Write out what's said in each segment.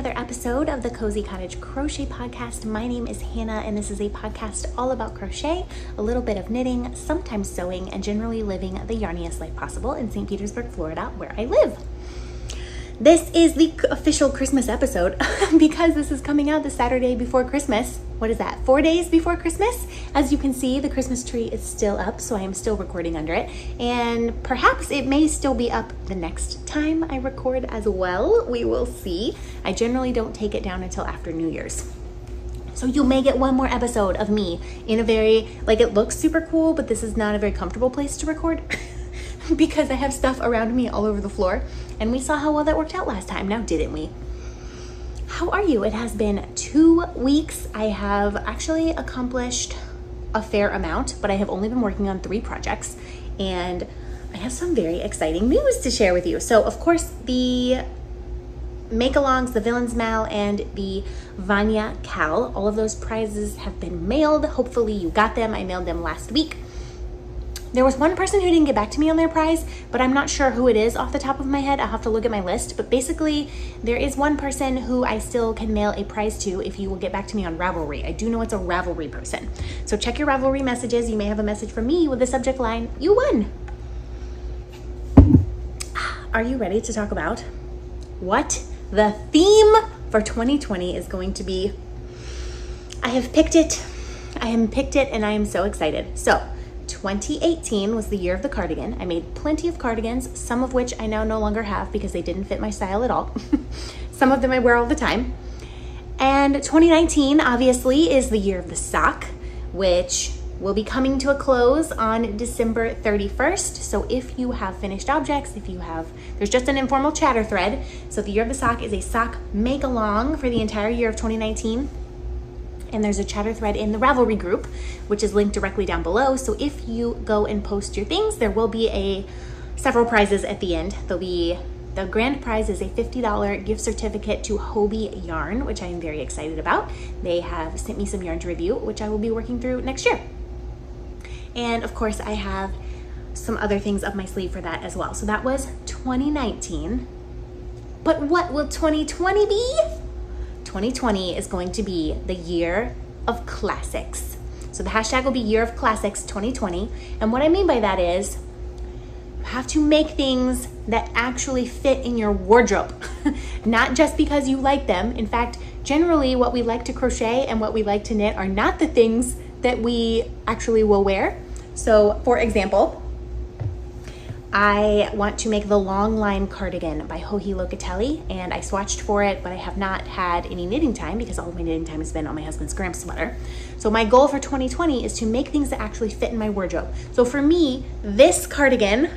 another episode of the Cozy Cottage Crochet Podcast. My name is Hannah, and this is a podcast all about crochet, a little bit of knitting, sometimes sewing, and generally living the yarniest life possible in St. Petersburg, Florida, where I live. This is the official Christmas episode because this is coming out the Saturday before Christmas. What is that? Four days before Christmas? As you can see, the Christmas tree is still up, so I am still recording under it. And perhaps it may still be up the next time I record as well. We will see. I generally don't take it down until after New Year's. So you may get one more episode of me in a very, like, it looks super cool, but this is not a very comfortable place to record. because I have stuff around me all over the floor. And we saw how well that worked out last time, now didn't we? How are you? It has been two weeks. I have actually accomplished a fair amount, but I have only been working on three projects. And I have some very exciting news to share with you. So, of course, the make alongs, the Villains Mal, and the Vanya Cal, all of those prizes have been mailed. Hopefully, you got them. I mailed them last week. There was one person who didn't get back to me on their prize, but I'm not sure who it is off the top of my head. I'll have to look at my list. But basically, there is one person who I still can mail a prize to if you will get back to me on Ravelry. I do know it's a Ravelry person. So check your Ravelry messages. You may have a message from me with the subject line, You won. Are you ready to talk about what the theme for 2020 is going to be? I have picked it. I have picked it and I am so excited. So, 2018 was the year of the cardigan. I made plenty of cardigans, some of which I now no longer have because they didn't fit my style at all. some of them I wear all the time. And 2019, obviously, is the year of the sock, which will be coming to a close on December 31st. So if you have finished objects, if you have, there's just an informal chatter thread. So the year of the sock is a sock make along for the entire year of 2019 and there's a chatter thread in the Ravelry group, which is linked directly down below. So if you go and post your things, there will be a several prizes at the end. There'll be the grand prize is a $50 gift certificate to Hobbii Yarn, which I am very excited about. They have sent me some yarn to review, which I will be working through next year. And of course, I have some other things up my sleeve for that as well. So that was 2019. But what will 2020 be? 2020 is going to be the year of classics. So the hashtag will be Year of Classics 2020. And what I mean by that is you have to make things that actually fit in your wardrobe, not just because you like them. In fact, generally, what we like to crochet and what we like to knit are not the things that we actually will wear. So, for example, I want to make the long line cardigan by Joji Locatelli and I swatched for it, but I have not had any knitting time because all of my knitting time has been on my husband's Gramp sweater. So my goal for 2020 is to make things that actually fit in my wardrobe. So for me, this cardigan,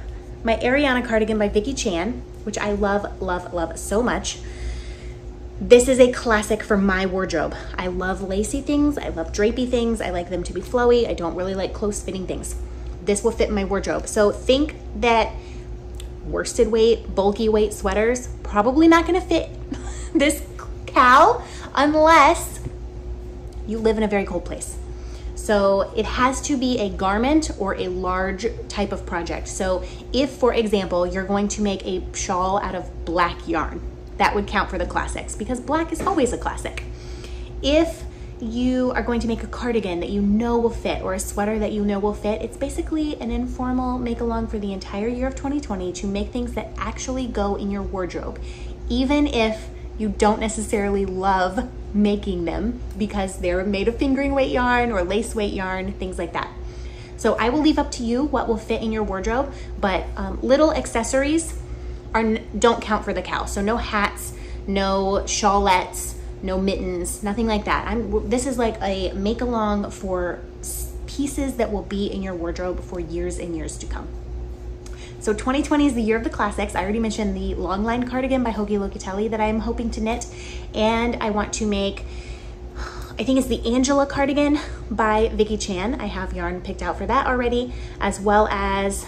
my Ariana cardigan by Vicky Chan, which I love, love, love so much. This is a classic for my wardrobe. I love lacy things. I love drapey things. I like them to be flowy. I don't really like close fitting things this will fit in my wardrobe. So think that worsted weight, bulky weight sweaters, probably not gonna fit this cal unless you live in a very cold place. So it has to be a garment or a large type of project. So if, for example, you're going to make a shawl out of black yarn, that would count for the classics because black is always a classic. If you are going to make a cardigan that you know will fit or a sweater that you know will fit, it's basically an informal make along for the entire year of 2020 to make things that actually go in your wardrobe, even if you don't necessarily love making them because they're made of fingering weight yarn or lace weight yarn, things like that. So I will leave up to you what will fit in your wardrobe, but um, little accessories are don't count for the cal. So no hats, no shawlettes, no mittens, nothing like that. I'm this is like a make along for pieces that will be in your wardrobe for years and years to come. So 2020 is the year of the classics. I already mentioned the long line cardigan by Joji Locatelli that I'm hoping to knit and I want to make I think it's the Angela cardigan by Vicky Chan. I have yarn picked out for that already, as well as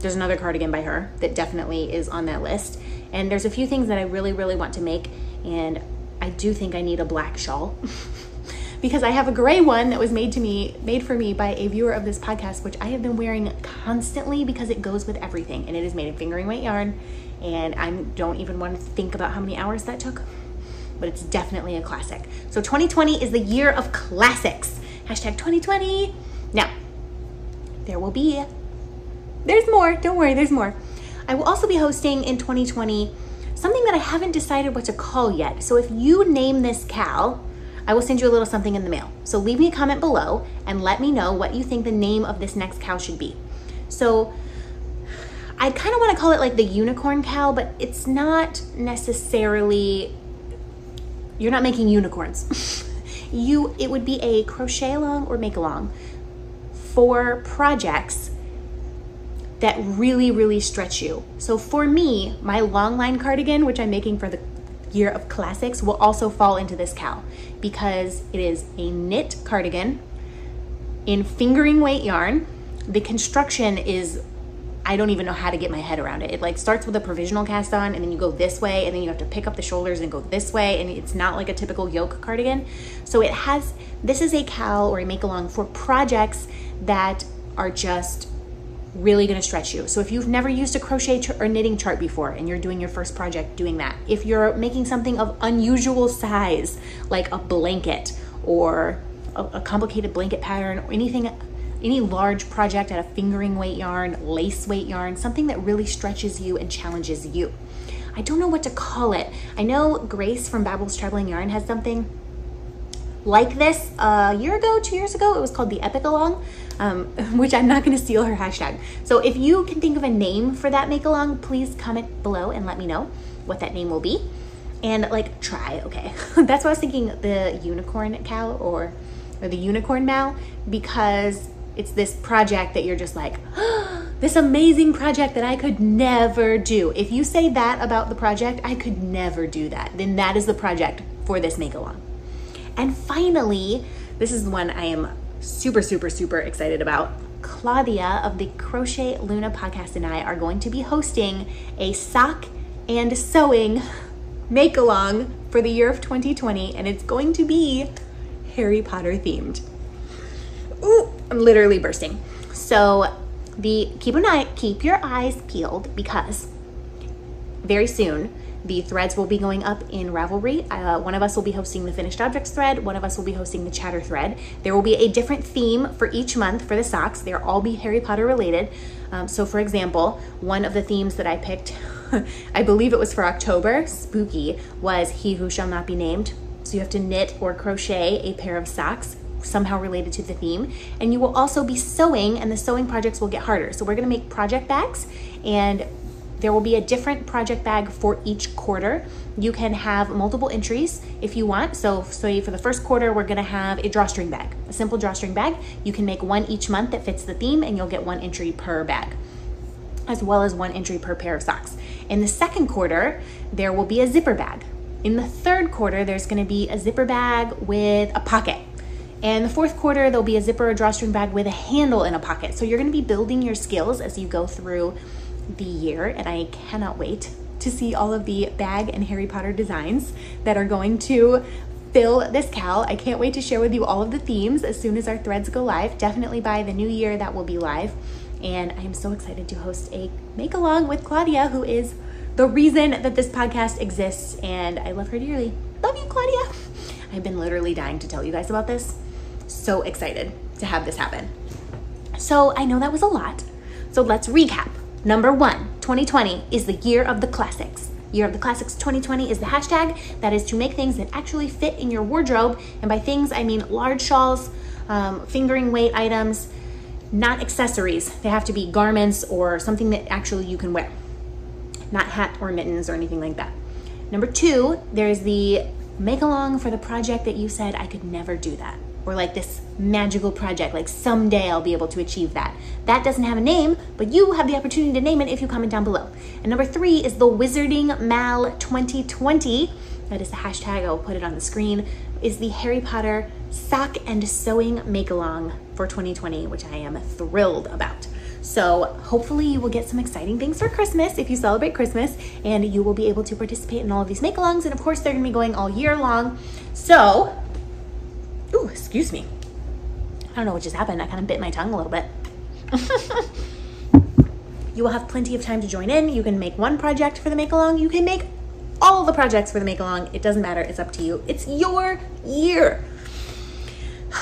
there's another cardigan by her that definitely is on that list. And there's a few things that I really, really want to make and I do think I need a black shawl because I have a gray one that was made to me, made for me by a viewer of this podcast, which I have been wearing constantly because it goes with everything and it is made in fingering weight yarn. And I don't even want to think about how many hours that took. but it's definitely a classic. So 2020 is the year of classics. Hashtag 2020. Now, there will be, there's more. Don't worry, there's more. I will also be hosting in 2020 something that I haven't decided what to call yet. So if you name this cal, I will send you a little something in the mail. So leave me a comment below and let me know what you think the name of this next cal should be. So I kind of want to call it like the unicorn cal, but it's not necessarily, you're not making unicorns. you, it would be a crochet along or make along for projects that really, really stretch you. So for me, my long line cardigan, which I'm making for the year of classics, will also fall into this cal because it is a knit cardigan in fingering weight yarn. The construction is I don't even know how to get my head around it. It like starts with a provisional cast on and then you go this way and then you have to pick up the shoulders and go this way and it's not like a typical yoke cardigan. So it has this is a cal or a make along for projects that are just really going to stretch you. So if you've never used a crochet ch- or knitting chart before and you're doing your first project doing that, if you're making something of unusual size like a blanket or a, a complicated blanket pattern or anything any large project out of fingering weight yarn, lace weight yarn, something that really stretches you and challenges you. I don't know what to call it. I know Grace from Babel's Traveling Yarn has something like this a year ago, two years ago. It was called the Epic Along, um, which I'm not to steal her hashtag. So if you can think of a name for that make along, please comment below and let me know what that name will be. And like try, okay. That's why I was thinking the unicorn cal or or the unicorn mal because it's this project that you're just like, this amazing project that I could never do. If you say that about the project, I could never do that, then that is the project for this make along. And finally, this is the one I am super, super, super excited about. Claudia of the Crochet Luna podcast and I are going to be hosting a sock and sewing make along for the year of 2020, and it's going to be Harry Potter themed. Ooh, I'm literally bursting. So the keep an eye, keep your eyes peeled because very soon the threads will be going up in Ravelry. Uh, one of us will be hosting the finished objects thread. One of us will be hosting the chatter thread. There will be a different theme for each month for the socks. They'll all be Harry Potter related. Um, so, for example, one of the themes that I picked, I believe it was for October, spooky, was He Who Shall Not Be Named. So you have to knit or crochet a pair of socks somehow related to the theme. And you will also be sewing, and the sewing projects will get harder. So we're gonna make project bags, and there will be a different project bag for each quarter. You can have multiple entries if you want. So, so for the first quarter, we're gonna have a drawstring bag, a simple drawstring bag. You can make one each month that fits the theme, and you'll get one entry per bag as well as one entry per pair of socks. In the second quarter, there will be a zipper bag. In the third quarter, there's gonna be a zipper bag with a pocket. And the fourth quarter, there'll be a zipper or drawstring bag with a handle in a pocket. So you're gonna be building your skills as you go through the year. And I cannot wait to see all of the bag and Harry Potter designs that are going to fill this cal. I can't wait to share with you all of the themes as soon as our threads go live. Definitely by the new year, that will be live. And I am so excited to host a make along with Claudia, who is the reason that this podcast exists. And I love her dearly. Love you, Claudia. I've been literally dying to tell you guys about this so excited to have this happen. So I know that was a lot. So let's recap. Number one, 2020 is the year of the classics. Year of the Classics 2020 is the hashtag that is to make things that actually fit in your wardrobe. And by things, I mean large shawls, um, fingering weight items, not accessories. They have to be garments or something that actually you can wear, not hat or mittens or anything like that. Number two, there's the make along for the project that you said I could never do that or like this magical project, like someday I'll be able to achieve that. That doesn't have a name, but you have the opportunity to name it if you comment down below. And number three is the Wizarding Mal 2020. That is the hashtag, I'll put it on the screen, is the Harry Potter sock and sewing make along for 2020, which I am thrilled about. So hopefully you will get some exciting things for Christmas if you celebrate Christmas and you will be able to participate in all of these make alongs. And of course, they're gonna be going all year long. So Ooh, excuse me. I don't know what just happened. I kind of bit my tongue a little bit. you will have plenty of time to join in. You can make one project for the make along. You can make all the projects for the make along. It doesn't matter. It's up to you. It's your year.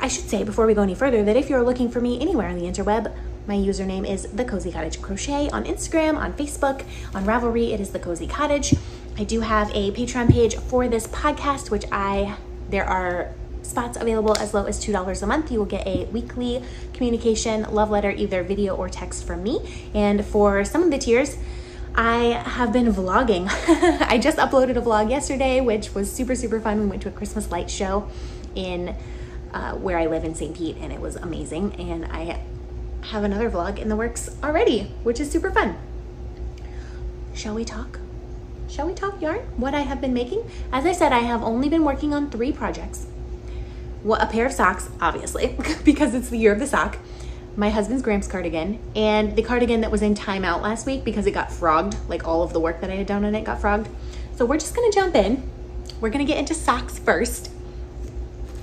I should say before we go any further that if you're looking for me anywhere on the interweb, my username is the Cozy Cottage Crochet on Instagram, on Facebook, on Ravelry. It is the Cozy Cottage. I do have a Patreon page for this podcast, which I there are spots available as low as $2 a month. You will get a weekly communication love letter, either video or text from me. And for some of the tiers, I have been vlogging. I just uploaded a vlog yesterday, which was super, super fun. We went to a Christmas light show in uh, where I live in St. Pete, and it was amazing. And I have another vlog in the works already, which is super fun. Shall we talk? Shall we talk yarn? What I have been making? As I said, I have only been working on three projects. Well, a pair of socks, obviously, because it's the year of the sock my husband's Gramps cardigan and the cardigan that was in timeout last week because it got frogged. Like all of the work that I had done on it got frogged. So we're just gonna jump in. We're gonna get into socks first.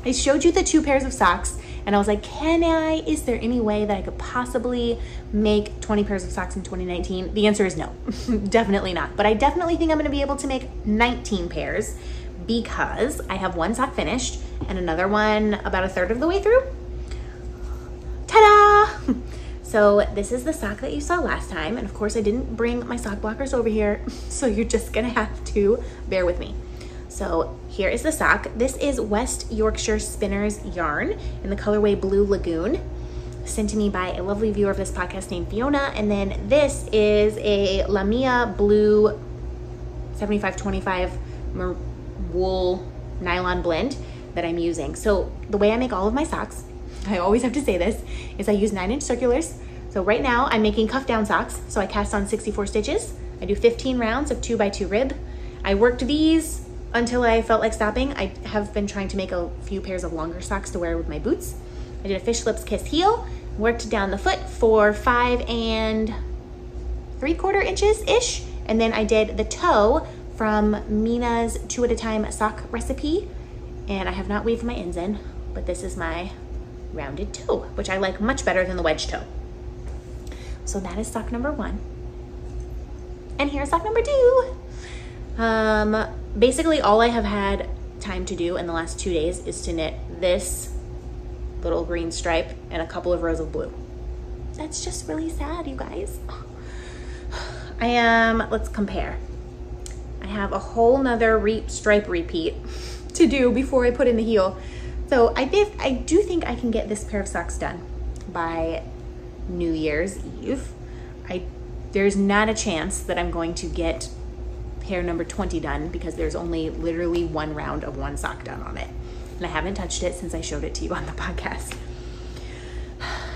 I showed you the two pairs of socks and I was like, can I, is there any way that I could possibly make 20 pairs of socks in 2019? The answer is no, definitely not. But I definitely think I'm gonna be able to make 19 pairs because I have one sock finished and another one about a third of the way through. Ta-da! So this is the sock that you saw last time. And of course I didn't bring my sock blockers over here. So you're just gonna have to bear with me. So here is the sock. This is West Yorkshire Spinners yarn in the colorway Blue Lagoon sent to me by a lovely viewer of this podcast named Fiona. And then this is a Lamia Blue 7525 wool nylon blend that I'm using. So the way I make all of my socks I always have to say this, is I use nine inch circulars. So right now I'm making cuff down socks. So I cast on 64 stitches. I do 15 rounds of two by two rib. I worked these until I felt like stopping. I have been trying to make a few pairs of longer socks to wear with my boots. I did a fish lips kiss heel, worked down the foot for five and three quarter inches ish. And then I did the toe from Mina's two at a time sock recipe. And I have not weaved my ends in, but this is my rounded toe, which I like much better than the wedge toe. So that is sock number one. And here's sock number two. Um, basically all I have had time to do in the last two days is to knit this little green stripe and a couple of rows of blue. That's just really sad, you guys. I am, let's compare. I have a whole nother re stripe repeat to do before I put in the heel. So I did, I do think I can get this pair of socks done by New Year's Eve. I there's not a chance that I'm going to get pair number 20 done because there's only literally one round of one sock done on it. And I haven't touched it since I showed it to you on the podcast.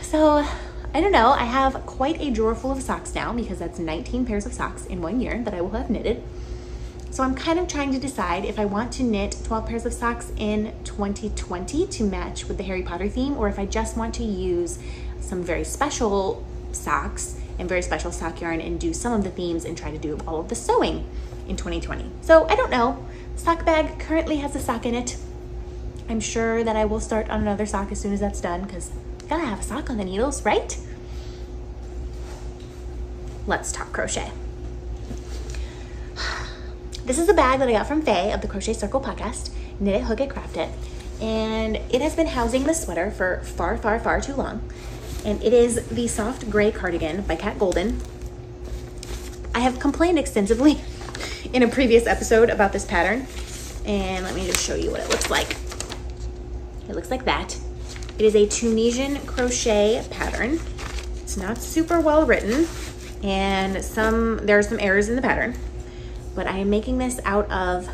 So I don't know, I have quite a drawer full of socks now because that's 19 pairs of socks in one year that I will have knitted. So I'm kind of trying to decide if I want to knit 12 pairs of socks in 2020 to match with the Harry Potter theme, or if I just want to use some very special socks and very special sock yarn and do some of the themes and try to do all of the sewing in 2020. So I don't know. Sock bag currently has a sock in it. I'm sure that I will start on another sock as soon as that's done because gotta have a sock on the needles, right? Let's talk crochet. This is a bag that I got from Faye of the Crochet Circle podcast, Knit It, Hook It, Craft It. And it has been housing the sweater for far, far, far too long. And it is the soft gray cardigan by Kat Goldin. I have complained extensively in a previous episode about this pattern. And let me just show you what it looks like. It looks like that. It is a Tunisian crochet pattern. It's not super well written and some there are some errors in the pattern but I am making this out of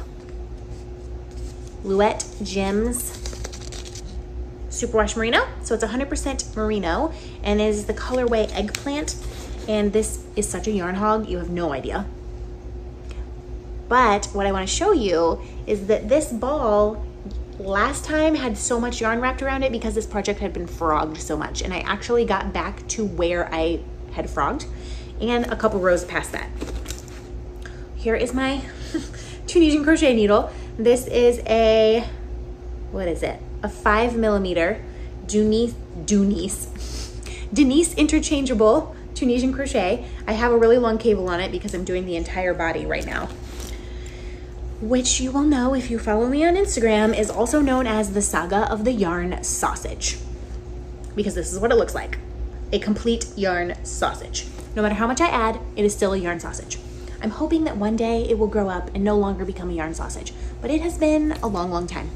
Louet Gems Superwash Merino. So it's 100% merino and is the colorway eggplant. And this is such a yarn hog, you have no idea. But what I wanna show you is that this ball last time had so much yarn wrapped around it because this project had been frogged so much. And I actually got back to where I had frogged and a couple rows past that here is my Tunisian crochet needle. This is a, what is it? A five millimeter Dunice, Dunice, Denise interchangeable Tunisian crochet. I have a really long cable on it because I'm doing the entire body right now. which you will know if you follow me on Instagram, is also known as the saga of the yarn sausage. Because this is what it looks like a complete yarn sausage. No matter how much I add, it is still a yarn sausage. I'm hoping that one day it will grow up and no longer become a yarn sausage, but it has been a long, long time.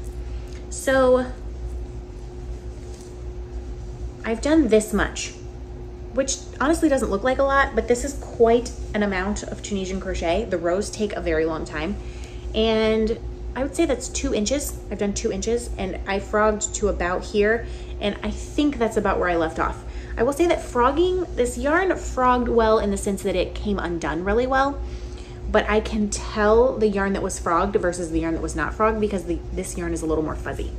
So I've done this much, which honestly doesn't look like a lot, but this is quite an amount of Tunisian crochet. The rows take a very long time. And I would say that's two inches. I've done two inches and I frogged to about here. And I think that's about where I left off. I will say that frogging, this yarn frogged well in the sense that it came undone really well. But I can tell the yarn that was frogged versus the yarn that was not frogged because the, this yarn is a little more fuzzy.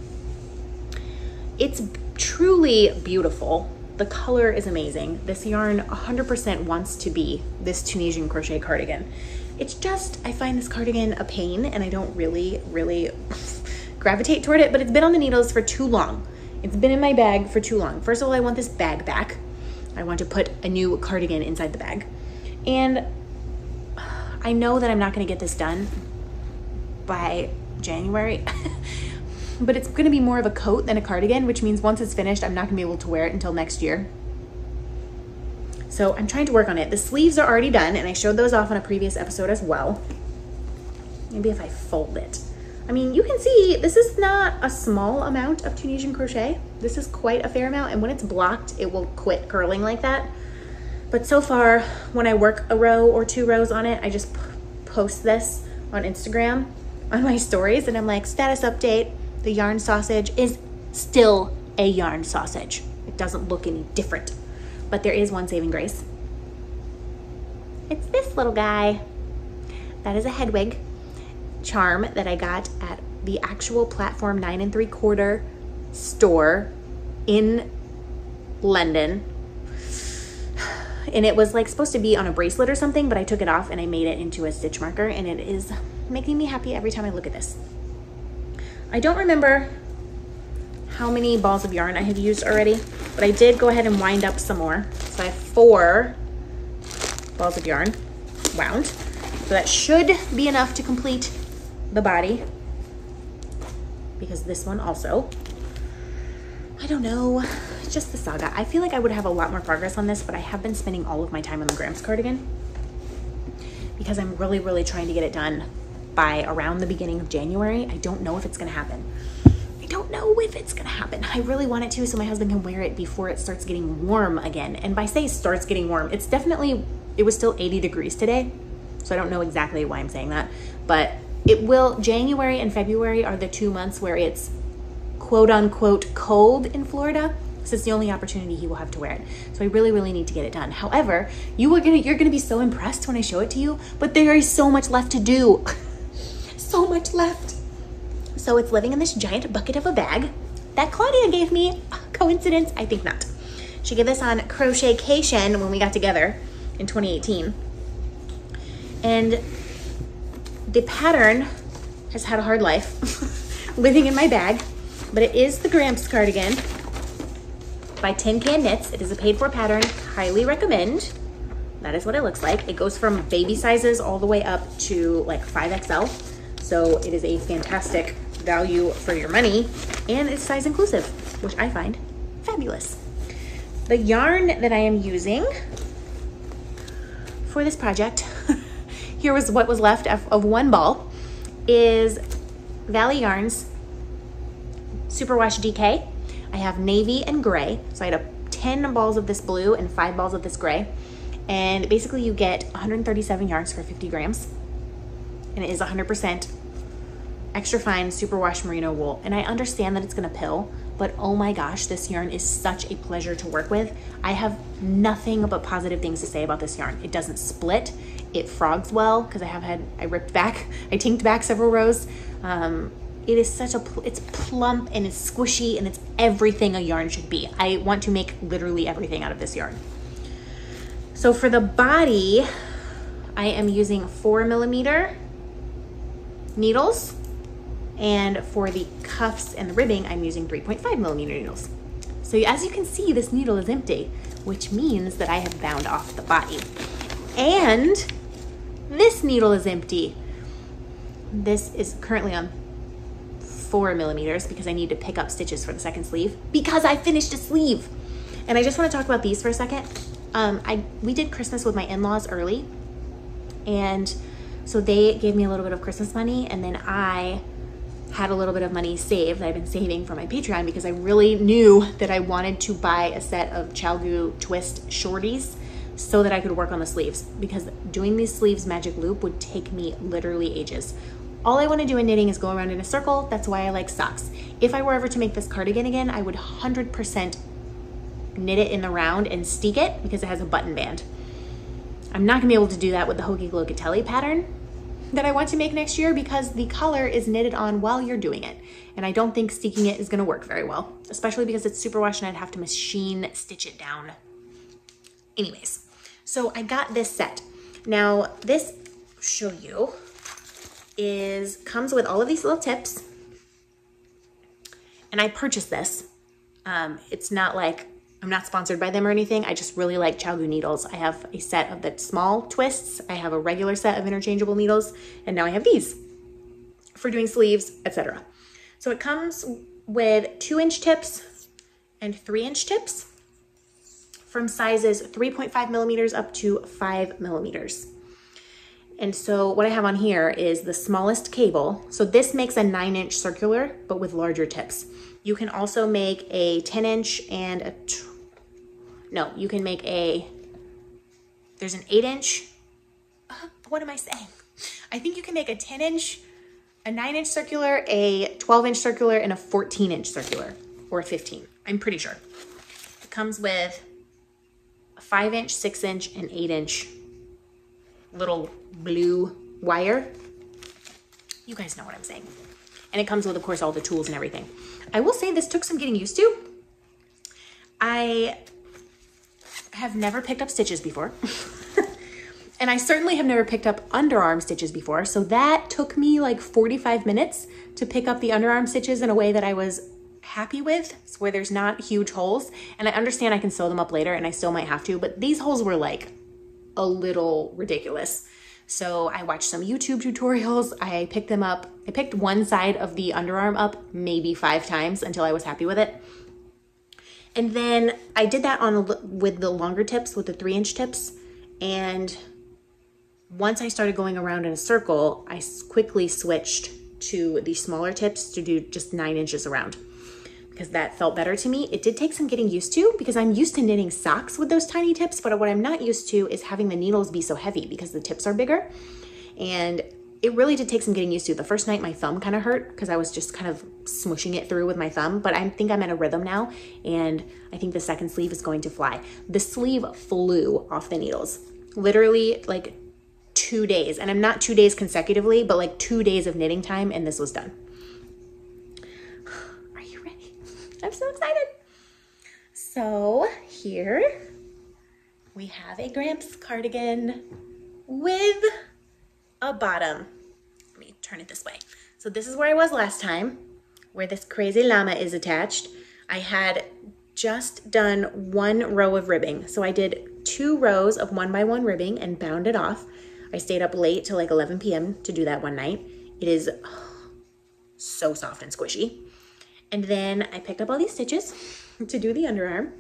It's truly beautiful. The color is amazing. This yarn 100% wants to be this Tunisian crochet cardigan. It's just, I find this cardigan a pain and I don't really, really gravitate toward it, but it's been on the needles for too long. It's been in my bag for too long. First of all, I want this bag back. I want to put a new cardigan inside the bag. And I know that I'm not gonna get this done by January, but it's gonna be more of a coat than a cardigan, which means once it's finished, I'm not gonna be able to wear it until next year. So I'm trying to work on it. The sleeves are already done and I showed those off on a previous episode as well. Maybe if I fold it. I mean, you can see this is not a small amount of Tunisian crochet. This is quite a fair amount and when it's blocked, it will quit curling like that. But so far, when I work a row or two rows on it, I just post this on Instagram on my stories and I'm like, status update, the yarn sausage is still a yarn sausage. It doesn't look any different but there is one saving grace. It's this little guy. That is a Hedwig charm that I got at the actual platform nine and three quarter store in London. And it was like supposed to be on a bracelet or something, but I took it off and I made it into a stitch marker and it is making me happy every time I look at this. I don't remember how many balls of yarn I have used already, but I did go ahead and wind up some more. So I have four balls of yarn wound. So that should be enough to complete the body because this one also, I don't know, just the saga. I feel like I would have a lot more progress on this, but I have been spending all of my time on the Gramps cardigan because I'm really, really trying to get it done by around the beginning of January. I don't know if it's gonna happen. I don't know if it's gonna happen. I really want it to so my husband can wear it before it starts getting warm again. And by say starts getting warm, it's definitely, it was still 80 degrees today. So I don't know exactly why I'm saying that, but it will, January and February are the two months where it's quote unquote cold in Florida. So it's the only opportunity he will have to wear it. So I really, really need to get it done. However, you are gonna, you're gonna be so impressed when I show it to you, but there is so much left to do. so much left. So it's living in this giant bucket of a bag that Claudia gave me. Coincidence? I think not. She gave this on Crochetcation when we got together in 2018. And the pattern has had a hard life living in my bag, but it is the Gramps cardigan by Tin Can Knits. It is a paid for pattern, highly recommend. That is what it looks like. It goes from baby sizes all the way up to like 5XL. So it is a fantastic value for your money and it's size inclusive, which I find fabulous. The yarn that I am using for this project, here was what was left of one ball, is Valley Yarns Superwash DK. I have navy and gray. So I had a 10 balls of this blue and five balls of this gray. And basically you get 137 yards for 50 grams. And it is 100% extra fine superwash merino wool. And I understand that it's gonna pill, but oh my gosh, this yarn is such a pleasure to work with. I have nothing but positive things to say about this yarn. It doesn't split, it frogs well, because I have had, I ripped back, I tinked back several rows. Um, it is such a, it's plump and it's squishy and it's everything a yarn should be. I want to make literally everything out of this yarn. So for the body, I am using four millimeter needles and for the cuffs and the ribbing, I'm using 3.5 millimeter needles. So as you can see, this needle is empty, which means that I have bound off the body. And this needle is empty. This is currently on four millimeters because I need to pick up stitches for the second sleeve because I finished a sleeve. And I just want to talk about these for a second. Um, I we did Christmas with my in-laws early, and so they gave me a little bit of Christmas money, and then I had a little bit of money saved that I've been saving for my Patreon because I really knew that I wanted to buy a set of ChiaoGoo twist shorties so that I could work on the sleeves because doing these sleeves magic loop would take me literally ages. All I want to do in knitting is go around in a circle. That's why I like socks. If I were ever to make this cardigan again, I would 100% knit it in the round and steek it because it has a button band. I'm not gonna be able to do that with the Joji Locatelli pattern that I want to make next year because the color is knitted on while you're doing it. And I don't think steeking it is gonna work very well, especially because it's superwash and I'd have to machine stitch it down. Anyways, so I got this set. Now this, show you, is, comes with all of these little tips. And I purchased this. Um, it's not like I'm not sponsored by them or anything. I just really like ChiaoGoo needles. I have a set of the small twists. I have a regular set of interchangeable needles. And now I have these for doing sleeves, etc. So it comes with two inch tips and three inch tips from sizes 3.5 millimeters up to five millimeters. And so what I have on here is the smallest cable. So this makes a nine inch circular, but with larger tips. You can also make a 10 inch and a, no, you can make a, there's an eight inch, uh, what am I saying? I think you can make a 10 inch, a nine inch circular, a 12 inch circular, and a 14 inch circular, or a 15, I'm pretty sure. It comes with a five inch, six inch, and eight inch little blue wire. You guys know what I'm saying. And it comes with, of course, all the tools and everything. I will say this took some getting used to. I have never picked up stitches before. and I certainly have never picked up underarm stitches before. So that took me like 45 minutes to pick up the underarm stitches in a way that I was happy with, where there's not huge holes. And I understand I can sew them up later and I still might have to, but these holes were like a little ridiculous. So I watched some YouTube tutorials. I picked them up. I picked one side of the underarm up maybe five times until I was happy with it. And then I did that on with the longer tips, with the three inch tips. And once I started going around in a circle, I quickly switched to the smaller tips to do just nine inches around because that felt better to me. It did take some getting used to because I'm used to knitting socks with those tiny tips, but what I'm not used to is having the needles be so heavy because the tips are bigger. And it really did take some getting used to. The first night my thumb kind of hurt because I was just kind of smushing it through with my thumb, but I think I'm in a rhythm now and I think the second sleeve is going to fly. The sleeve flew off the needles. Literally like two days, and I'm not two days consecutively, but like two days of knitting time and this was done. Are you ready? I'm so excited. So here we have a Gramps cardigan with a bottom. Turn it this way. So this is where I was last time, where this crazy llama is attached. I had just done one row of ribbing. So I did two rows of one by one ribbing and bound it off. I stayed up late till like 11 p.m. to do that one night. It is so soft and squishy. And then I picked up all these stitches to do the underarm,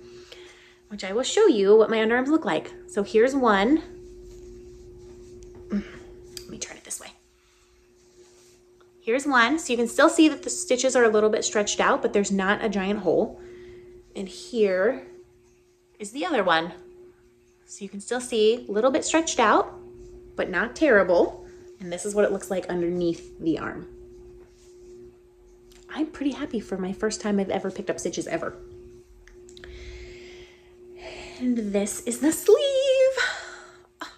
which I will show you what my underarms look like. So here's one. Mm, let me turn it. Here's one. So you can still see that the stitches are a little bit stretched out, but there's not a giant hole. And here is the other one. So you can still see a little bit stretched out, but not terrible. And this is what it looks like underneath the arm. I'm pretty happy for my first time I've ever picked up stitches ever. And this is the sleeve. Oh,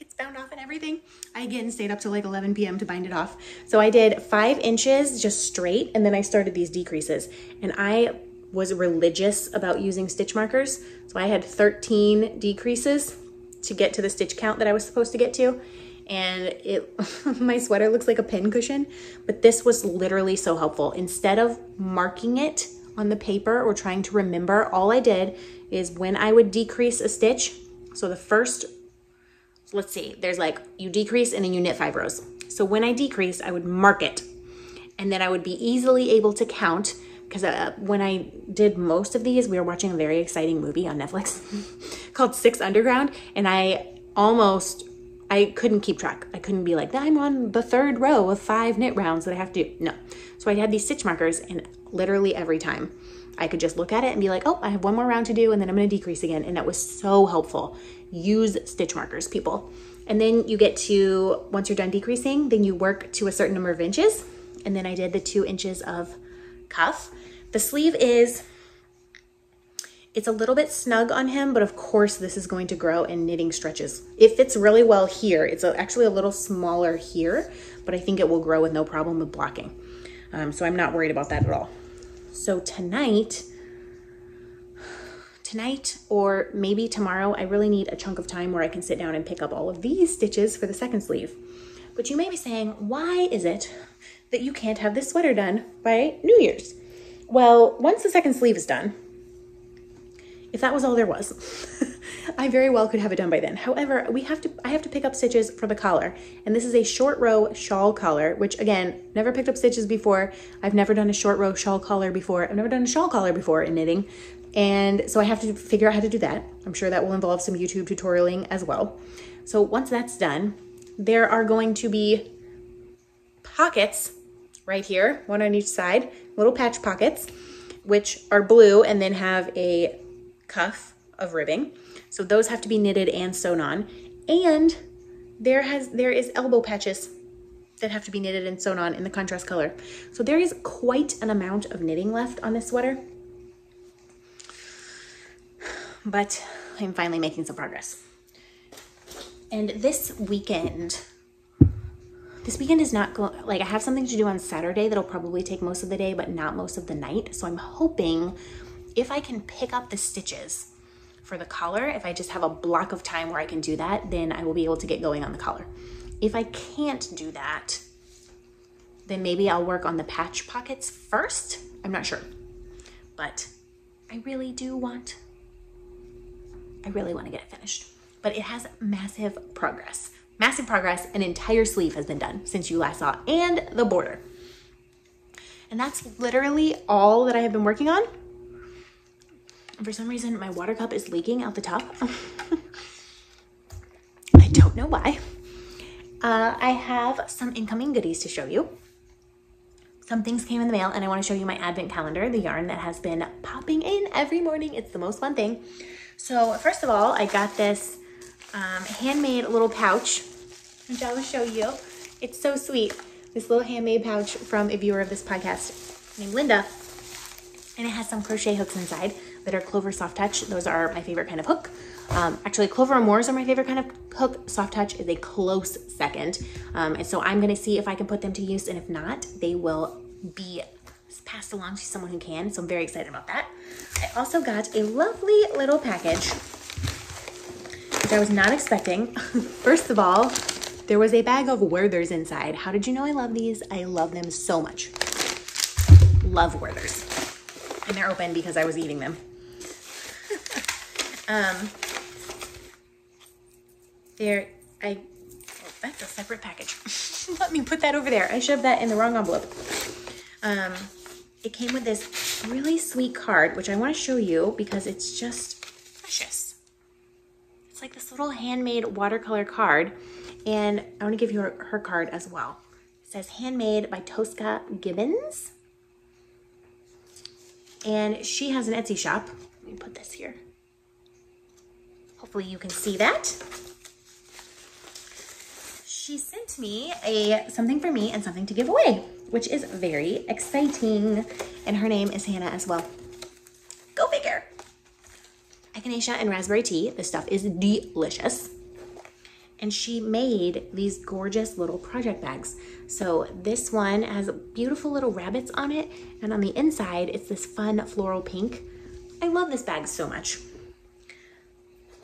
it's bound off and everything. I again stayed up till like 11 p.m. to bind it off. So I did five inches just straight and then I started these decreases. And I was religious about using stitch markers. So I had 13 decreases to get to the stitch count that I was supposed to get to and it my sweater looks like a pin cushion, but this was literally so helpful. Instead of marking it on the paper or trying to remember, all I did is when I would decrease a stitch, so the first let's see, there's like you decrease and then you knit five rows. So when I decrease, I would mark it and then I would be easily able to count because uh, when I did most of these, we were watching a very exciting movie on Netflix called Six Underground, and I almost I couldn't keep track. I couldn't be like, I'm on the third row of five knit rounds that I have to do. No. So I had these stitch markers, and literally every time I could just look at it and be like, oh, I have one more round to do, and then I'm to decrease again. And that was so helpful. Use stitch markers, people. And then you get to, once you're done decreasing, then you work to a certain number of inches. And then I did the two inches of cuff. The sleeve is, it's a little bit snug on him, but of course this is going to grow and knitting stretches. It fits really well here. It's actually a little smaller here, but I think it will grow with no problem with blocking. Um, so I'm not worried about that at all. So tonight, tonight or maybe tomorrow, I really need a chunk of time where I can sit down and pick up all of these stitches for the second sleeve. But you may be saying, why is it that you can't have this sweater done by New Year's? Well, once the second sleeve is done, if that was all there was, I very well could have it done by then. However, we have to I have to pick up stitches for the collar. And this is a short row shawl collar, which again, never picked up stitches before. I've never done a short row shawl collar before. I've never done a shawl collar before in knitting. And so I have to figure out how to do that. I'm sure that will involve some YouTube tutorialing as well. So once that's done, there are going to be pockets right here, one on each side, little patch pockets, which are blue and then have a cuff of ribbing. So those have to be knitted and sewn on. And there has there is elbow patches that have to be knitted and sewn on in the contrast color. So there is quite an amount of knitting left on this sweater. But I'm finally making some progress. And this weekend, this weekend is not going, like I have something to do on Saturday that'll probably take most of the day, but not most of the night. So I'm hoping if I can pick up the stitches for the collar, if I just have a block of time where I can do that, then I will be able to get going on the collar. If I can't do that, then maybe I'll work on the patch pockets first. I'm not sure, but I really do want, I really want to get it finished. But it has massive progress. Massive progress. An entire sleeve has been done since you last saw, and the border. And that's literally all that I have been working on for some reason, my water cup is leaking out the top. I don't know why. Uh, I have some incoming goodies to show you. Some things came in the mail, and I want to show you my advent calendar, the yarn that has been popping in every morning. It's the most fun thing. So, first of all, I got this um, handmade little pouch, which I will show you. It's so sweet. This little handmade pouch from a viewer of this podcast named Linda, and it has some crochet hooks inside that are Clover Soft Touch. Those are my favorite kind of hook. Um, actually, Clover Amours are my favorite kind of hook. Soft Touch is a close second. Um, and so I'm going to see if I can put them to use. And if not, they will be passed along to someone who can. So I'm very excited about that. I also got a lovely little package, which I was not expecting. First of all, there was a bag of Werthers inside. How did you know I love these? I love them so much. Love Werthers. And they're open because I was eating them. Um, there, I, oh, that's a separate package. Let me put that over there. I shoved that in the wrong envelope. Um, it came with this really sweet card, which I want to show you because it's just precious. It's like this little handmade watercolor card. And I want to give you her, her card as well. It says handmade by Tosca Gibbons. And she has an Etsy shop. Let me put this here. Hopefully you can see that. She sent me a something for me and something to give away, which is very exciting. And her name is Hannah as well. Go figure. Echinacea and raspberry tea. This stuff is delicious. And she made these gorgeous little project bags. So this one has beautiful little rabbits on it. And on the inside, it's this fun floral pink. I love this bag so much.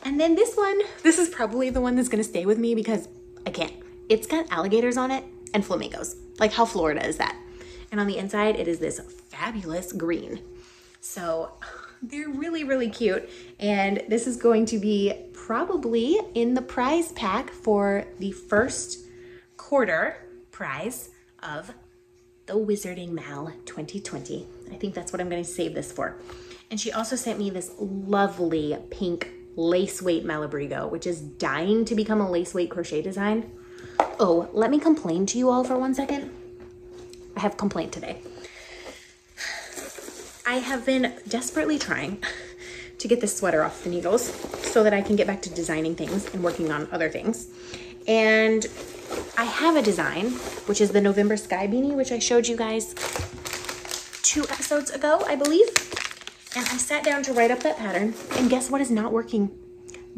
And then this one, this is probably the one that's gonna stay with me because I can't. It's got alligators on it and flamingos. Like how Florida is that? And on the inside, it is this fabulous green. So they're really, really cute. And this is going to be probably in the prize pack for the first quarter prize of the Wizarding Mal 2020. I think that's what I'm going to save this for. And she also sent me this lovely pink lace weight Malabrigo, which is dying to become a lace weight crochet design. Oh, let me complain to you all for one second. I have complaint today. I have been desperately trying to get this sweater off the needles so that I can get back to designing things and working on other things. And I have a design, which is the November Sky Beanie, which I showed you guys two episodes ago, I believe. And I sat down to write up that pattern, and guess what is not working?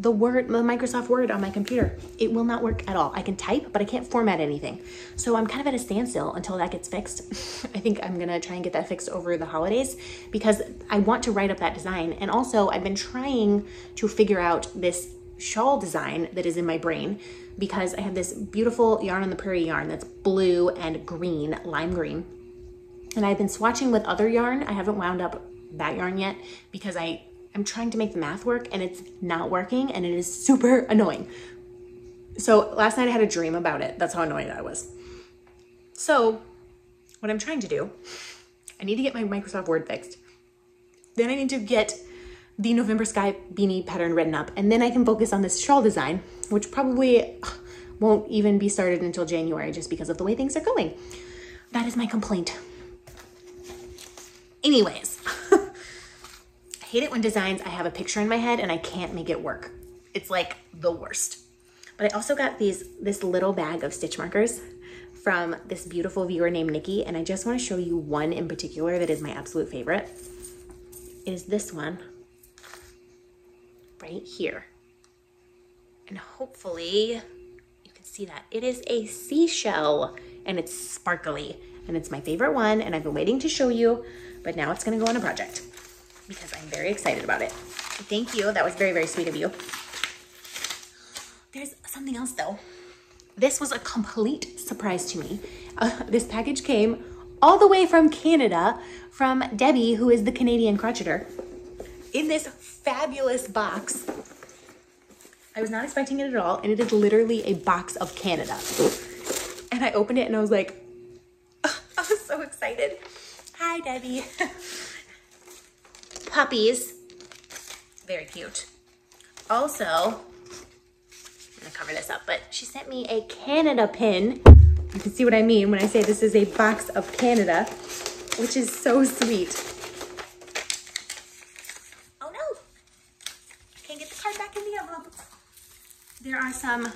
The Word, the Microsoft Word on my computer. It will not work at all. I can type, but I can't format anything. So I'm kind of at a standstill until that gets fixed. I think I'm gonna try and get that fixed over the holidays because I want to write up that design. And also, I've been trying to figure out this shawl design that is in my brain because I have this beautiful yarn on the prairie yarn that's blue and green, lime green. And I've been swatching with other yarn. I haven't wound up that yarn yet because I am trying to make the math work and it's not working and it is super annoying. So last night I had a dream about it. That's how annoyed I was. So what I'm trying to do, I need to get my Microsoft Word fixed. Then I need to get the November Sky beanie pattern written up, and then I can focus on this shawl design, which probably won't even be started until January just because of the way things are going. That is my complaint. Anyways, hate it when designs, I have a picture in my head and I can't make it work. It's like the worst. But I also got these this little bag of stitch markers from this beautiful viewer named Nikki, and I just want to show you one in particular that is my absolute favorite. It is this one right here. And hopefully you can see that. It is a seashell and it's sparkly and it's my favorite one and I've been waiting to show you, but now it's gonna go on a project because I'm very excited about it. Thank you, that was very, very sweet of you. There's something else though. This was a complete surprise to me. Uh, this package came all the way from Canada from Debbie, who is the Canadian crocheter, in this fabulous box. I was not expecting it at all, and it is literally a box of Canada. And I opened it and I was like, oh, I was so excited. Hi, Debbie. Puppies. Very cute. Also, I'm gonna cover this up, but she sent me a Canada pin. You can see what I mean when I say this is a box of Canada, which is so sweet. Oh no, I can't get the card back in the envelope. There are some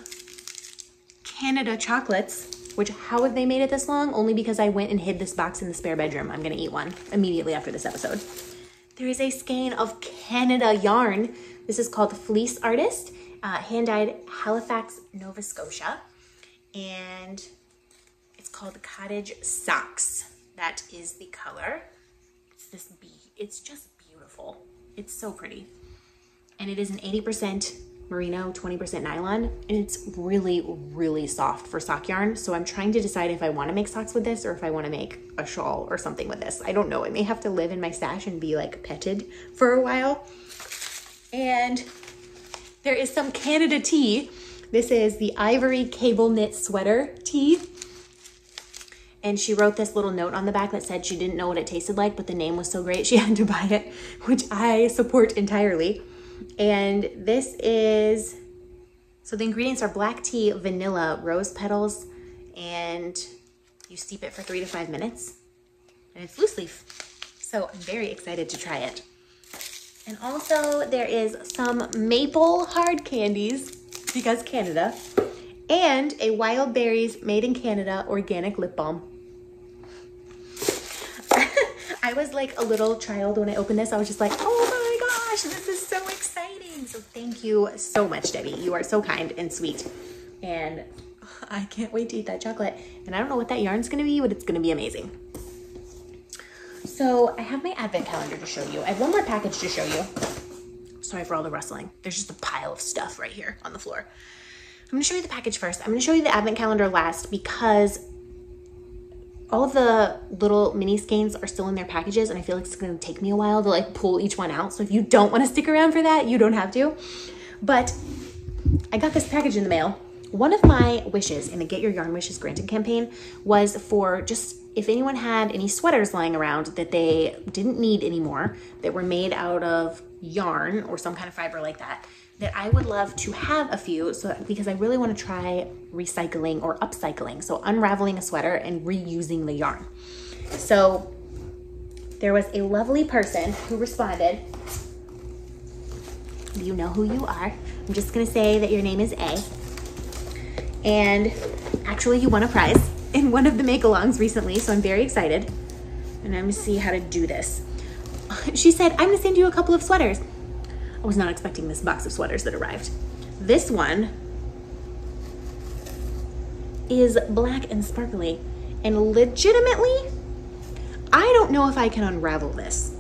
Canada chocolates, which how have they made it this long? Only because I went and hid this box in the spare bedroom. I'm gonna eat one immediately after this episode. There is a skein of Canada yarn. This is called Fleece Artist, uh, hand-dyed Halifax, Nova Scotia. And it's called Cottage Socks. That is the color. It's this bee. It's just beautiful. It's so pretty. And it is an 80% merino 20% nylon and it's really really soft for sock yarn. So i'm trying to decide if i want to make socks with this or if i want to make a shawl or something with this. I don't know it may have to live in my stash and be like petted for a while. And there is some canada tea. This is the ivory cable knit sweater tea. And she wrote this little note on the back that said she didn't know what it tasted like but the name was so great she had to buy it which i support entirely and this is, so the ingredients are black tea, vanilla, rose petals, and you steep it for three to five minutes. And it's loose leaf. So I'm very excited to try it. And also there is some maple hard candies, because Canada, and a Wild Berries Made in Canada organic lip balm. I was like a little child when I opened this. I was just like, oh my gosh, this is so. Thank you so much, Debbie. You are so kind and sweet. And I can't wait to eat that chocolate. And I don't know what that yarn's gonna be, but it's gonna be amazing. So I have my advent calendar to show you. I have one more package to show you. Sorry for all the rustling. There's just a pile of stuff right here on the floor. I'm gonna show you the package first. I'm gonna show you the advent calendar last because all of the little mini skeins are still in their packages and I feel like it's gonna take me a while to like pull each one out. So if you don't wanna stick around for that, you don't have to. But I got this package in the mail. One of my wishes in the Get Your Yarn Wishes Granted campaign was for just if anyone had any sweaters lying around that they didn't need anymore, that were made out of yarn or some kind of fiber like that, that I would love to have a few so because I really want to try recycling or upcycling. So unraveling a sweater and reusing the yarn. So there was a lovely person who responded. You know who you are. I'm just gonna say that your name is A. And actually you won a prize in one of the make-alongs recently, so I'm very excited. And I'm gonna see how to do this. She said, I'm gonna send you a couple of sweaters. I was not expecting this box of sweaters that arrived. This one is black and sparkly. And legitimately, I don't know if I can unravel this.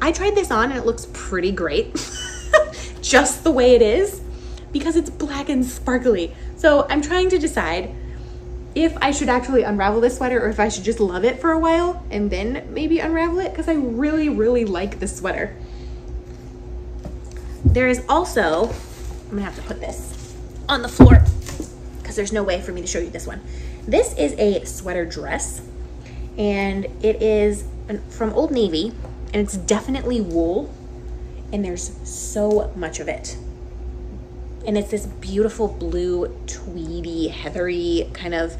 I tried this on and it looks pretty great. Just the way it is because it's black and sparkly. So I'm trying to decide if I should actually unravel this sweater or if I should just love it for a while and then maybe unravel it because I really, really like this sweater. There is also, I'm gonna have to put this on the floor because there's no way for me to show you this one. This is a sweater dress and it is from Old Navy and it's definitely wool and there's so much of it. And it's this beautiful blue tweedy, heathery kind of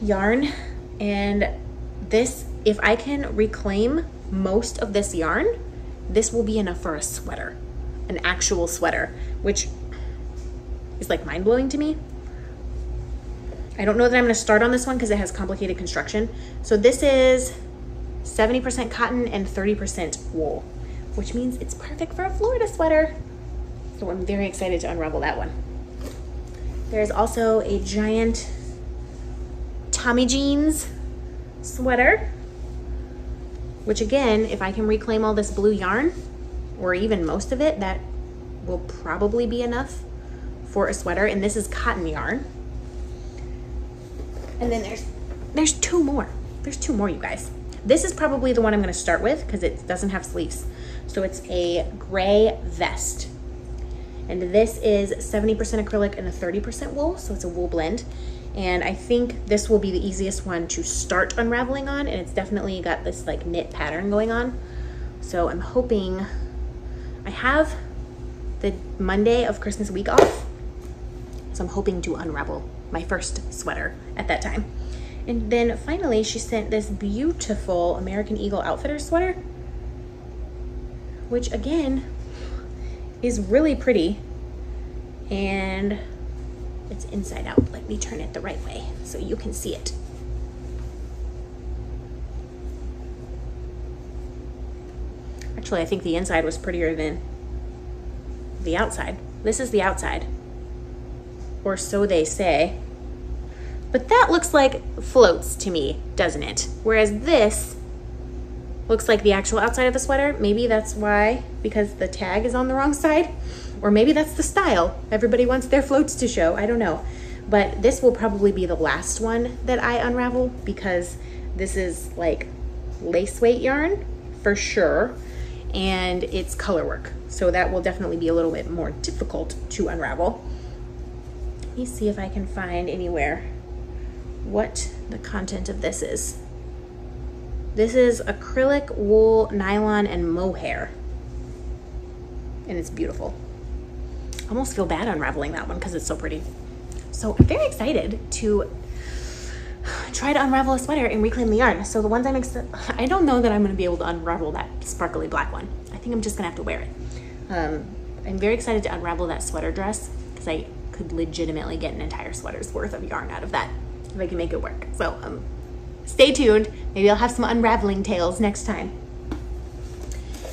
yarn. And this, if I can reclaim most of this yarn, this will be enough for a sweater, an actual sweater, which is like mind blowing to me. I don't know that I'm gonna start on this one because it has complicated construction. So this is 70% cotton and 30% wool, which means it's perfect for a Florida sweater. So I'm very excited to unravel that one. There's also a giant Tommy Jeans sweater which again, if I can reclaim all this blue yarn, or even most of it, that will probably be enough for a sweater. And this is cotton yarn. And then there's, there's two more. There's two more, you guys. This is probably the one I'm gonna start with because it doesn't have sleeves. So it's a gray vest. And this is 70% acrylic and a 30% wool, so it's a wool blend. And I think this will be the easiest one to start unraveling on. And it's definitely got this like knit pattern going on. So I'm hoping, I have the Monday of Christmas week off. So I'm hoping to unravel my first sweater at that time. And then finally, she sent this beautiful American Eagle Outfitter sweater, which again is really pretty. And it's inside out. Let me turn it the right way so you can see it. Actually, I think the inside was prettier than the outside. This is the outside. Or so they say. But that looks like floats to me, doesn't it? Whereas this looks like the actual outside of the sweater. Maybe that's why, because the tag is on the wrong side. Or maybe that's the style. Everybody wants their floats to show. I don't know. But this will probably be the last one that I unravel because this is like lace weight yarn for sure. And it's color work. So that will definitely be a little bit more difficult to unravel. Let me see if I can find anywhere what the content of this is. This is acrylic, wool, nylon, and mohair. And it's beautiful almost feel bad unraveling that one because it's so pretty. So I'm very excited to try to unravel a sweater and reclaim the yarn. So the ones I'm excited, I don't know that I'm gonna be able to unravel that sparkly black one. I think I'm just gonna have to wear it. Um, I'm very excited to unravel that sweater dress because I could legitimately get an entire sweater's worth of yarn out of that if I can make it work. So um, stay tuned. Maybe I'll have some unraveling tales next time.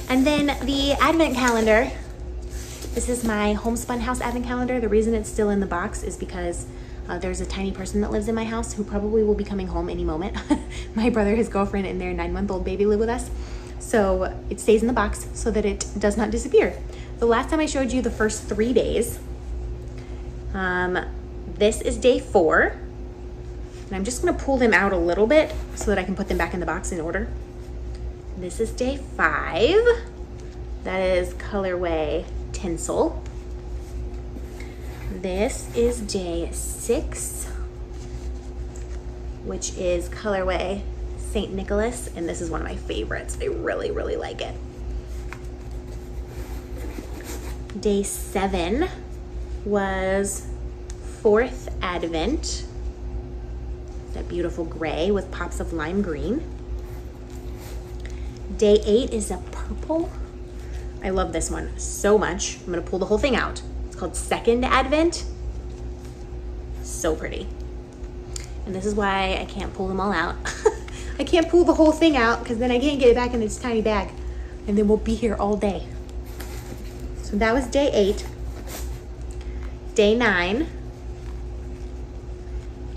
And then the advent calendar this is my homespun house advent calendar. The reason it's still in the box is because uh, there's a tiny person that lives in my house who probably will be coming home any moment. my brother, his girlfriend, and their nine month old baby live with us. So it stays in the box so that it does not disappear. The last time I showed you the first three days, um, this is day four. And I'm just gonna pull them out a little bit so that I can put them back in the box in order. This is day five. That is colorway tinsel. this is day six, which is colorway St. Nicholas, and this is one of my favorites. I really, really like it. Day seven was fourth Advent, that beautiful gray with pops of lime green. Day eight is a purple. I love this one so much. I'm gonna pull the whole thing out. It's called Second Advent. So pretty. And this is why I can't pull them all out. I can't pull the whole thing out because then I can't get it back in its tiny bag. And then we'll be here all day. So that was day eight. Day nine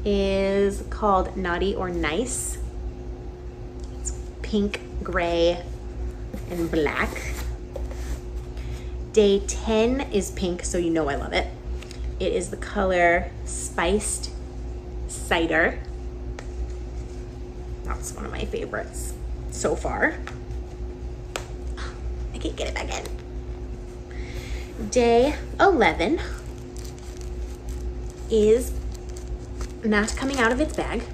is called Naughty or Nice. It's pink, gray, and black. Day 10 is pink, so you know I love it. It is the color Spiced Cider. That's one of my favorites so far. I can't get it back in. Day 11 is not coming out of its bag.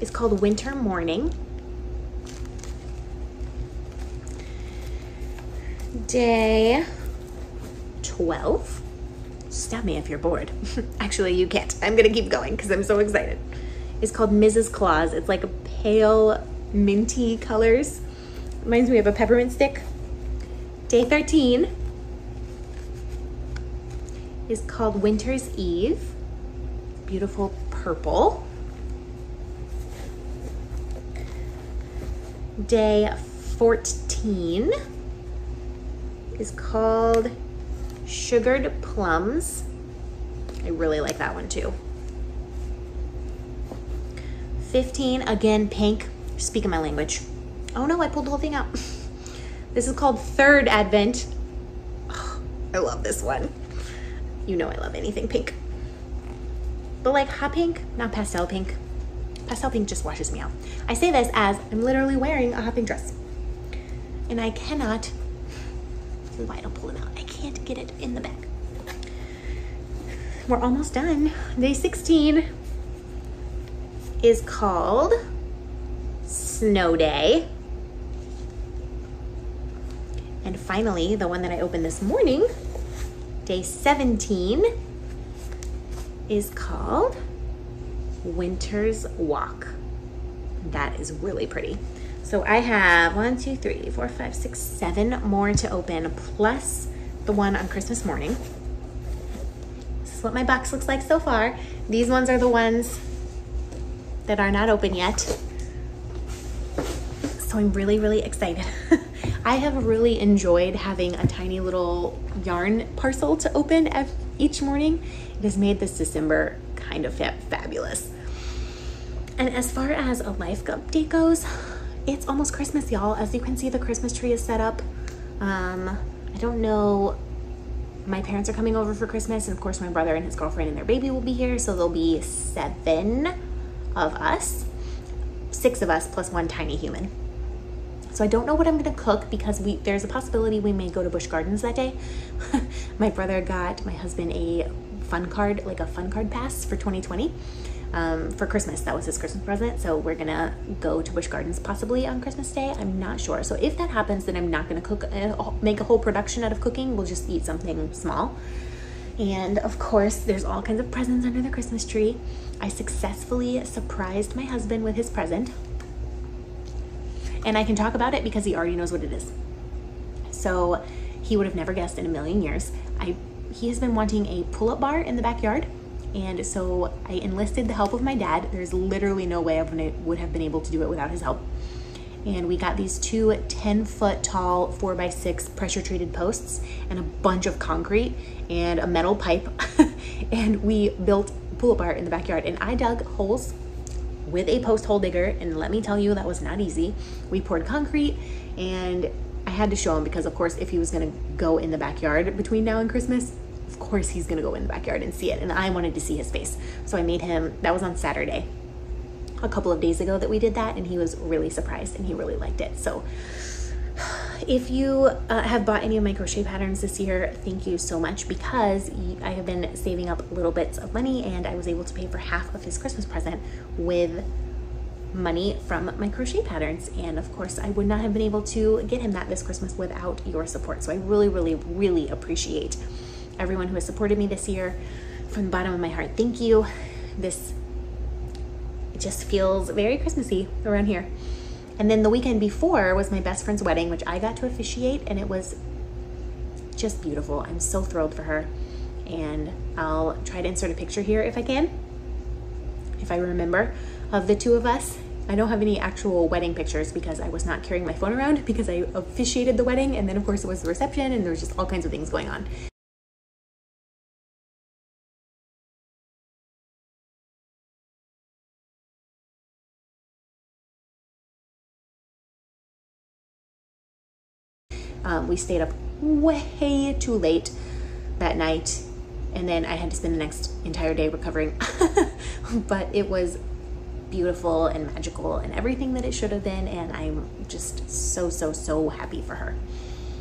It's called Winter Morning. Day 12. Stop me if you're bored. Actually, you can't. I'm to keep going because I'm so excited. It's called Mrs. Claus. It's like a pale minty colors. Reminds me of a peppermint stick. Day 13 is called Winter's Eve. Beautiful purple. Day 14 is called Sugared Plums. I really like that one too. 15, again, pink. Speaking my language. Oh no, I pulled the whole thing out. This is called Third Advent. Oh, I love this one. You know I love anything pink. But like hot pink, not pastel pink. Pastel pink just washes me out. I say this as I'm literally wearing a hot pink dress. And I cannot, why I don't pull it out. I can't get it in the bag. We're almost done. Day 16 is called Snow Day. And finally, the one that I opened this morning, day 17, is called Winter's Walk. That is really pretty. So I have one, two, three, four, five, six, seven more to open, plus the one on Christmas morning. This is what my box looks like so far. These ones are the ones that are not open yet. So I'm really, really excited. I have really enjoyed having a tiny little yarn parcel to open each morning. It has made this December kind of fab fabulous. And as far as a life update goes, it's almost Christmas, y'all. As you can see, the Christmas tree is set up. Um, I don't know. My parents are coming over for Christmas, and of course, my brother and his girlfriend and their baby will be here. So there'll be seven of us, six of us plus one tiny human. So I don't know what I'm gonna cook because we there's a possibility we may go to Busch Gardens that day. my brother got my husband a fun card, like a fun card pass for 2020 um, for Christmas. That was his Christmas present. So we're gonna go to Busch Gardens possibly on Christmas Day. I'm not sure. So if that happens, then I'm not gonna cook, uh, make a whole production out of cooking. We'll just eat something small. And of course, there's all kinds of presents under the Christmas tree. I successfully surprised my husband with his present and I can talk about it because he already knows what it is. So he would have never guessed in a million years. I he has been wanting a pull-up bar in the backyard. And so I enlisted the help of my dad. There's literally no way I would have been able to do it without his help. And we got these two 10 foot tall 4x6 pressure treated posts and a bunch of concrete and a metal pipe. and we built pull up bar in the backyard. And I dug holes with a post hole digger. And let me tell you, that was not easy. We poured concrete and I had to show him because, of course, if he was going to go in the backyard between now and Christmas, of course he's to go in the backyard and see it. And I wanted to see his face. So I made him, that was on Saturday, a couple of days ago that we did that. And he was really surprised and he really liked it. So if you uh, have bought any of my crochet patterns this year, thank you so much because I have been saving up little bits of money and I was able to pay for half of his Christmas present with money from my crochet patterns. And of course, I would not have been able to get him that this Christmas without your support. So I really, really, really appreciate everyone who has supported me this year from the bottom of my heart. Thank you. This it just feels very Christmassy around here. And then the weekend before was my best friend's wedding, which I got to officiate, and it was just beautiful. I'm so thrilled for her. And I'll try to insert a picture here if I can, if I remember, of the two of us. I don't have any actual wedding pictures because I was not carrying my phone around because I officiated the wedding, and then, of course, it was the reception, and there was just all kinds of things going on. We stayed up way too late that night, and then I had to spend the next entire day recovering. but it was beautiful and magical and everything that it should have been, and I'm just so, so, so happy for her.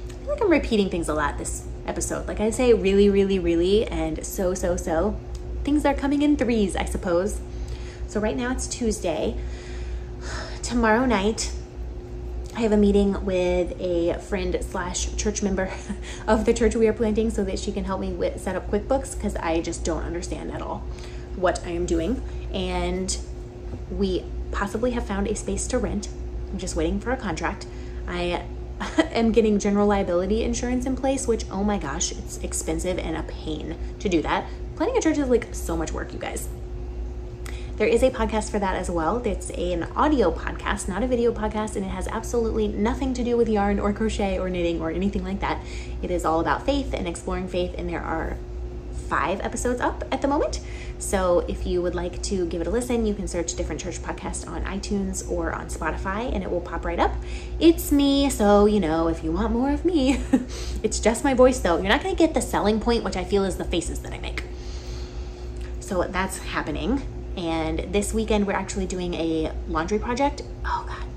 I feel like I'm repeating things a lot this episode. Like I say, really, really, really, and so, so, so. Things are coming in threes, I suppose. So right now it's Tuesday. Tomorrow night, I have a meeting with a friend slash church member of the church we are planting so that she can help me with set up QuickBooks because I just don't understand at all what I am doing. And we possibly have found a space to rent. I'm just waiting for a contract. I am getting general liability insurance in place, which, oh my gosh, it's expensive and a pain to do that. Planning a church is like so much work, you guys. There is a podcast for that as well. It's an audio podcast, not a video podcast, and it has absolutely nothing to do with yarn or crochet or knitting or anything like that. It is all about faith and exploring faith, and there are five episodes up at the moment. So if you would like to give it a listen, you can search Different Church Podcast on iTunes or on Spotify and it will pop right up. It's me, so you know, if you want more of me, it's just my voice though. You're not going to get the selling point, which I feel is the faces that I make. So that's happening. And this weekend, we're actually doing a laundry project. Oh, God,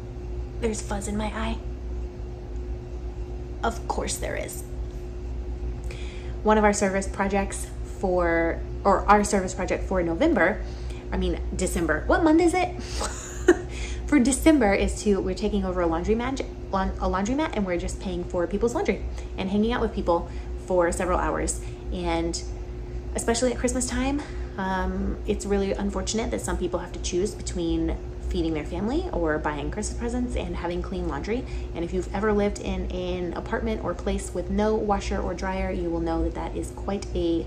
there's fuzz in my eye. Of course, there is. One of our service projects for, or our service project for November, I mean, December. What month is it? for December is to, we're taking over a laundromat, a laundromat, and we're just paying for people's laundry and hanging out with people for several hours. And especially at Christmas time, um, it's really unfortunate that some people have to choose between feeding their family or buying Christmas presents and having clean laundry. And if you've ever lived in an apartment or place with no washer or dryer, you will know that that is quite a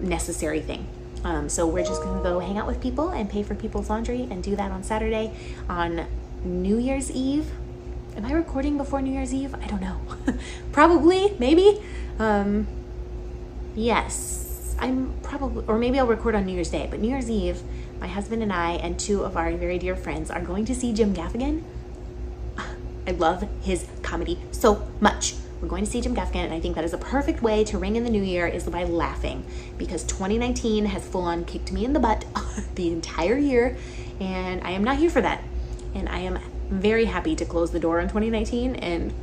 necessary thing. Um, so we're just going to go hang out with people and pay for people's laundry and do that on Saturday. On New Year's Eve, am I recording before New Year's Eve? I don't know. Probably, maybe. Um, yes I'm probably, or maybe I'll record on New Year's Day, but New Year's Eve, my husband and I and two of our very dear friends are going to see Jim Gaffigan. I love his comedy so much. We're going to see Jim Gaffigan, and I think that is a perfect way to ring in the new year is by laughing because 2019 has full on kicked me in the butt the entire year, and I am not here for that. And I am very happy to close the door on 2019 and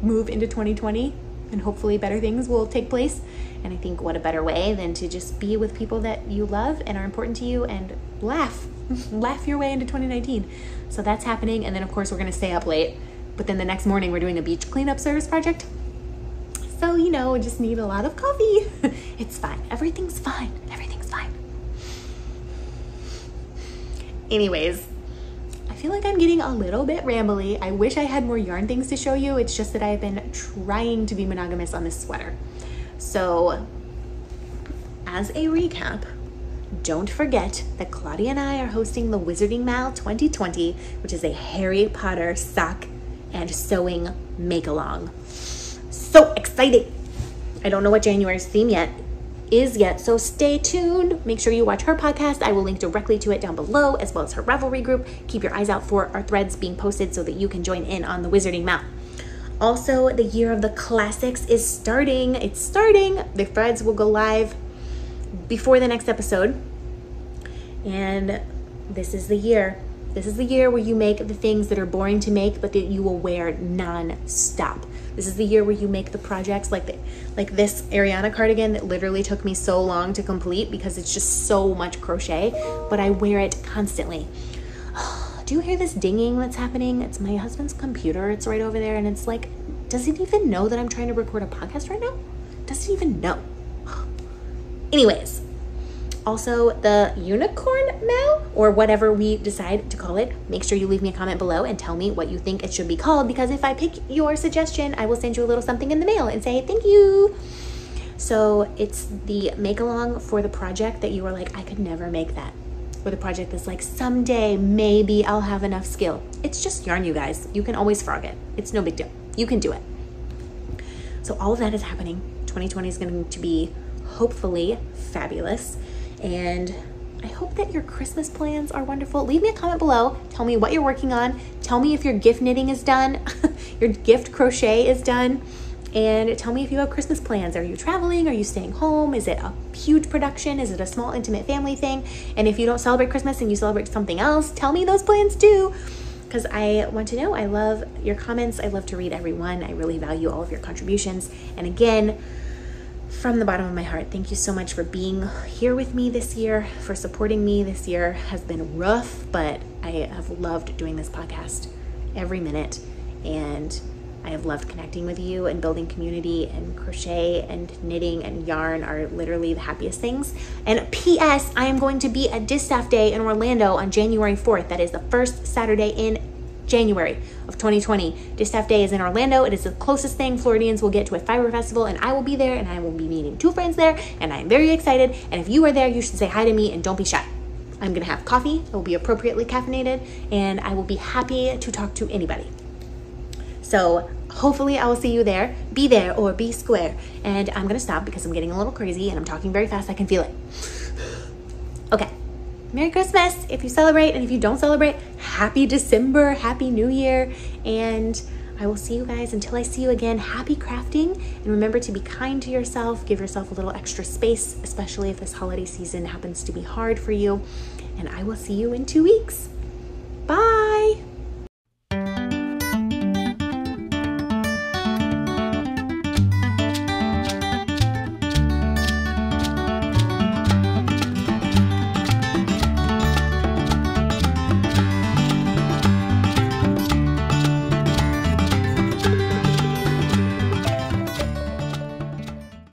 move into 2020 and hopefully better things will take place. And I think what a better way than to just be with people that you love and are important to you and laugh, laugh your way into 2019. So that's happening. And then, of course, we're going to stay up late. But then the next morning, we're doing a beach cleanup service project. So, you know, just need a lot of coffee. it's fine. Everything's fine. Everything's fine. Anyways, feel like I'm getting a little bit rambly. I wish I had more yarn things to show you. It's just that I've been trying to be monogamous on this sweater. So, as a recap, don't forget that Claudia and I are hosting the Wizarding Mal 2020, which is a Harry Potter sock and sewing make along. So exciting! I don't know what January's theme yet is yet. So stay tuned. Make sure you watch her podcast. I will link directly to it down below, as well as her Ravelry group. Keep your eyes out for our threads being posted so that you can join in on the Wizarding Mal. Also, the year of the classics is starting. It's starting. The threads will go live before the next episode. And this is the year. This is the year where you make the things that are boring to make, but that you will wear non-stop. This is the year where you make the projects like the, like this Ariana cardigan that literally took me so long to complete because it's just so much crochet, but I wear it constantly. Do you hear this dinging that's happening? It's my husband's computer. It's right over there and it's like does it even know that I'm trying to record a podcast right now? Doesn't even know. Anyways, also the unicorn mail or whatever we decide to call it make sure you leave me a comment below and tell me what you think it should be called because if i pick your suggestion i will send you a little something in the mail and say thank you. So it's the make along for the project that you were like i could never make that. Or the project that's like someday maybe i'll have enough skill. It's just yarn you guys. You can always frog it. It's no big deal. You can do it. So all of that is happening. 2020 is going to be hopefully fabulous and I hope that your Christmas plans are wonderful. Leave me a comment below. Tell me what you're working on. Tell me if your gift knitting is done, your gift crochet is done. And tell me if you have Christmas plans. Are you traveling? Are you staying home? Is it a huge production? Is it a small, intimate family thing? And if you don't celebrate Christmas and you celebrate something else, tell me those plans too. Because I want to know. I love your comments. I love to read everyone. I really value all of your contributions. And again, from the bottom of my heart, thank you so much for being here with me this year, for supporting me. This year has been rough, but I have loved doing this podcast every minute. And I have loved connecting with you and building community and crochet and knitting and yarn are literally the happiest things. And P.S., I am going to be at Distaff Day in Orlando on January 4th. That is the first Saturday in January of 2020. Distaff Day is in Orlando. It is the closest thing Floridians will get to a fiber festival, and I will be there, and I will be meeting two friends there, and I am very excited. And if you are there, you should say hi to me and don't be shy. I'm gonna have coffee, it will be appropriately caffeinated, and I will be happy to talk to anybody. So hopefully I will see you there. Be there or be square. And I'm gonna stop because I'm getting a little crazy and I'm talking very fast. I can feel it. Okay. Merry Christmas if you celebrate, and if you don't celebrate, happy December, happy New Year, and I will see you guys until I see you again. Happy crafting, and remember to be kind to yourself. Give yourself a little extra space, especially if this holiday season happens to be hard for you. And I will see you in two weeks.